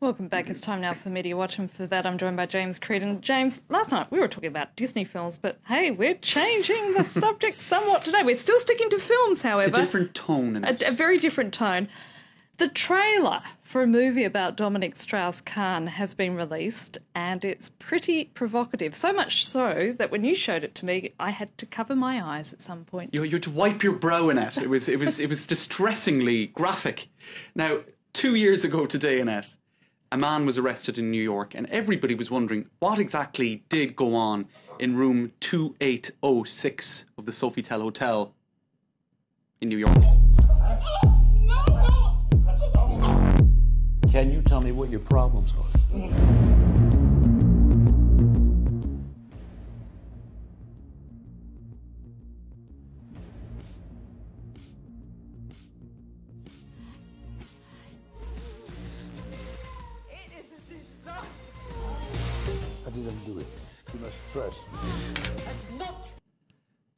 Welcome back. It's time now for Media Watch, and for that, I'm joined by James Creed. And James, last night we were talking about Disney films, but hey, we're changing the subject somewhat today. We're still sticking to films, however. It's a different tone. In a, a very different tone. The trailer for a movie about Dominique Strauss Kahn has been released, and it's pretty provocative. So much so that when you showed it to me, I had to cover my eyes at some point. You, you had to wipe your brow in it. It was, it was, it was distressingly graphic. Now, two years ago today, Annette, a man was arrested in New York, and everybody was wondering what exactly did go on in room 2806 of the Sofitel Hotel in New York. Can you tell me what your problems are? Do it. That's not.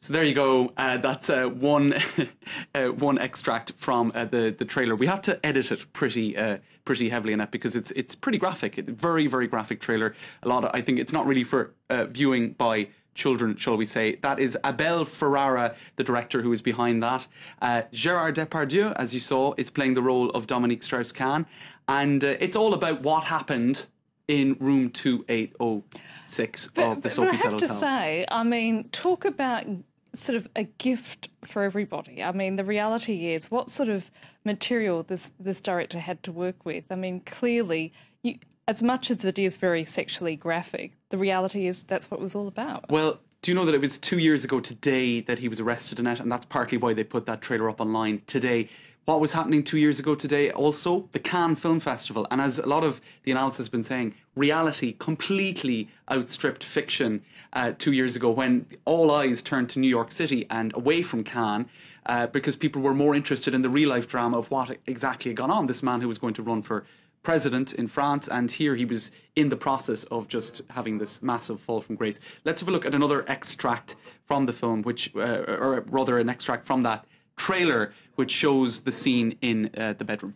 So there you go. Uh, that's uh, one uh, one extract from uh, the the trailer. We had to edit it pretty uh, pretty heavily in it because it's it's pretty graphic. Very very graphic trailer. A lot. Of, I think it's not really for uh, viewing by children, shall we say. That is Abel Ferrara, the director who is behind that. Uh, Gerard Depardieu, as you saw, is playing the role of Dominique Strauss-Kahn. And uh, it's all about what happened in room 2806 but, of the Sofitel Hotel. I have to say, I mean, talk about sort of a gift for everybody. I mean, the reality is what sort of material this this director had to work with. I mean, clearly, you, as much as it is very sexually graphic, the reality is that's what it was all about. Well, do you know that it was two years ago today that he was arrested in it, and that's partly why they put that trailer up online today what was happening two years ago today also the cannes film festival. And as a lot of the analysis has been saying reality completely outstripped fiction uh, two years ago when all eyes turned to new york city and away from cannes uh, because people were more interested in the real life drama of what exactly had gone on. This man who was going to run for president in france and here he was in the process of just having this massive fall from grace. Let's have a look at another extract from the film which uh, or rather an extract from that trailer which shows the scene in uh, the bedroom.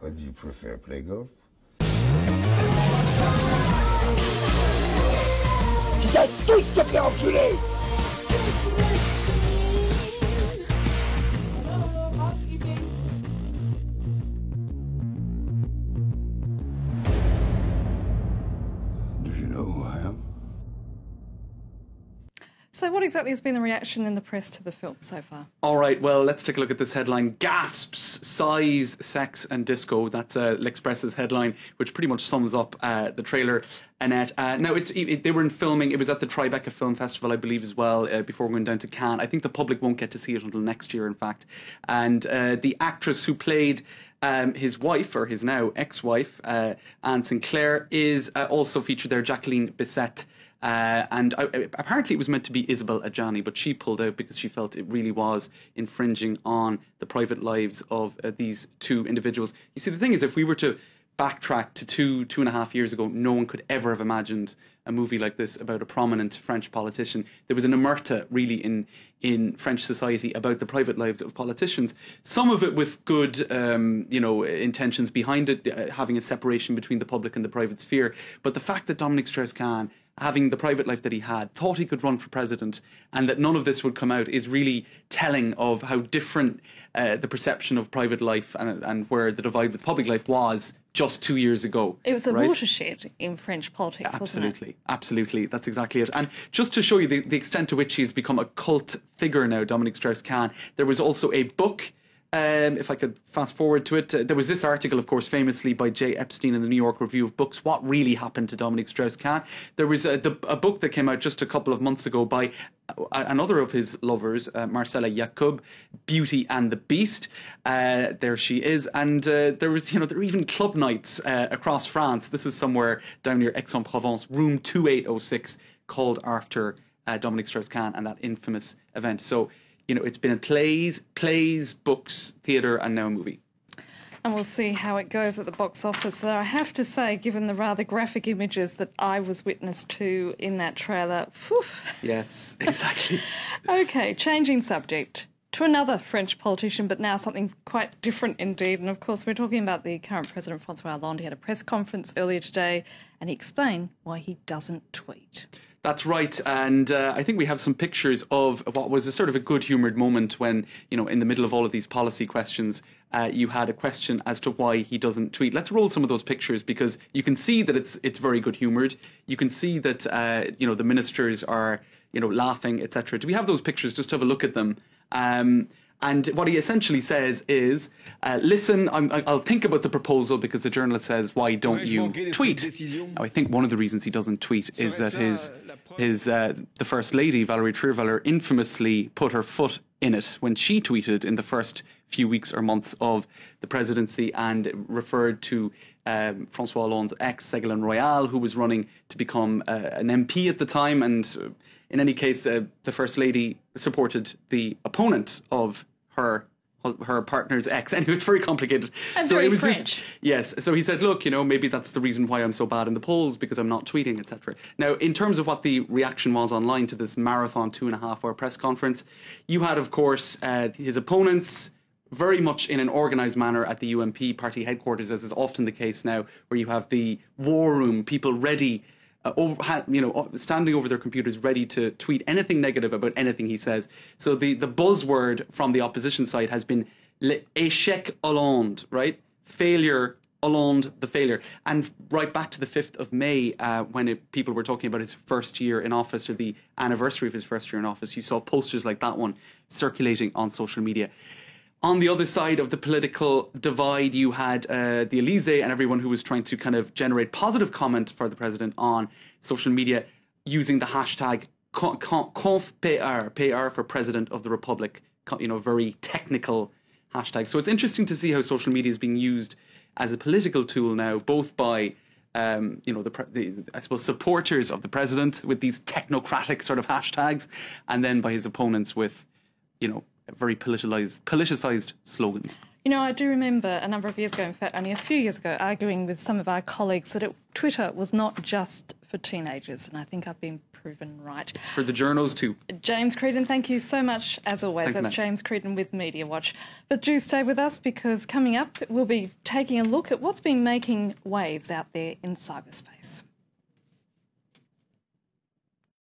What do you prefer, play golf? So, what exactly has been the reaction in the press to the film so far? All right, well, let's take a look at this headline Gasps, Size, Sex and Disco. That's uh, L'Express's headline, which pretty much sums up uh, the trailer. Annette. Uh, now, it's it, they were in filming. It was at the Tribeca Film Festival, I believe, as well, uh, before going down to Cannes. I think the public won't get to see it until next year, in fact. And uh, the actress who played um, his wife, or his now ex wife, uh, Anne Sinclair, is uh, also featured there, Jacqueline Bisset. Uh, and uh, apparently it was meant to be Isabelle Adjani, but she pulled out because she felt it really was infringing on the private lives of uh, these two individuals. You see, the thing is, if we were to backtrack to two, two and a half years ago, no one could ever have imagined a movie like this about a prominent French politician. There was an omerta really in in French society about the private lives of politicians. Some of it with good, um, you know, intentions behind it, uh, having a separation between the public and the private sphere. But the fact that Dominique Strauss-Kahn having the private life that he had, thought he could run for president, and that none of this would come out is really telling of how different uh, the perception of private life and, and where the divide with public life was just two years ago. It was a right? watershed in French politics, absolutely, Absolutely, that's exactly it. And just to show you the, the extent to which he's become a cult figure now, Dominique Strauss-Kahn, there was also a book um, if I could fast forward to it, uh, there was this article, of course, famously by Jay Epstein in the New York Review of Books. What really happened to Dominique Strauss-Kahn? There was a, the, a, book that came out just a couple of months ago by uh, another of his lovers, uh, Marcela Iacub, Beauty and the Beast. Uh, there she is, and uh, there was, you know, there were even club nights uh, across France. This is somewhere down near Aix-en-Provence, room two eight oh six, called after Dominique Strauss-Kahn and that infamous event. So you know, it's been in plays, plays, books, theatre, and now a movie. And we'll see how it goes at the box office. So I have to say, given the rather graphic images that I was witness to in that trailer, Yes, exactly. okay, changing subject. To another French politician, but now something quite different indeed. And of course, we're talking about the current president, Francois Hollande. He had a press conference earlier today and he explained why he doesn't tweet. That's right, and uh, I think we have some pictures of what was a sort of a good-humoured moment when, you know, in the middle of all of these policy questions, uh, you had a question as to why he doesn't tweet. Let's roll some of those pictures because you can see that it's it's very good-humoured. You can see that uh, you know the ministers are you know laughing, etc. Do we have those pictures? Just have a look at them. Um, and what he essentially says is, uh, listen, i will think about the proposal because the journalist says, why don't you tweet? Now, I think one of the reasons he doesn't tweet is that his, his uh, the First Lady, Valérie Trierweiler, infamously put her foot in it when she tweeted in the first few weeks or months of the presidency and referred to um, Francois Hollande's ex, Ségolène Royal, who was running to become uh, an MP at the time. And uh, in any case, uh, the First Lady supported the opponent of her her partner's ex. Anyway, it's very complicated. And so very it was French. Just, yes. So he said, look, you know, maybe that's the reason why I'm so bad in the polls because I'm not tweeting, etc. Now, in terms of what the reaction was online to this marathon two and a half hour press conference, you had, of course, uh, his opponents very much in an organised manner at the UMP party headquarters, as is often the case now, where you have the war room, people ready uh, over, you know, standing over their computers, ready to tweet anything negative about anything he says. So the the buzzword from the opposition side has been "échec Hollande," right? Failure Hollande, the failure. And right back to the 5th of May, uh, when it, people were talking about his first year in office or the anniversary of his first year in office, you saw posters like that one circulating on social media on the other side of the political divide, you had uh, the Elysee and everyone who was trying to kind of generate positive comment for the president on social media using the hashtag ConfPR, PR for President of the Republic, you know, very technical hashtag. So it's interesting to see how social media is being used as a political tool now, both by um, you know, the, the, I suppose supporters of the president with these technocratic sort of hashtags, and then by his opponents with, you know, very politicized, politicized slogans. You know, I do remember a number of years ago, in fact, only a few years ago, arguing with some of our colleagues that it, Twitter was not just for teenagers, and I think I've been proven right. It's for the journos too. James Creedon, thank you so much, as always. Thanks, That's James Creedon with Media Watch. But do stay with us because coming up, we'll be taking a look at what's been making waves out there in cyberspace.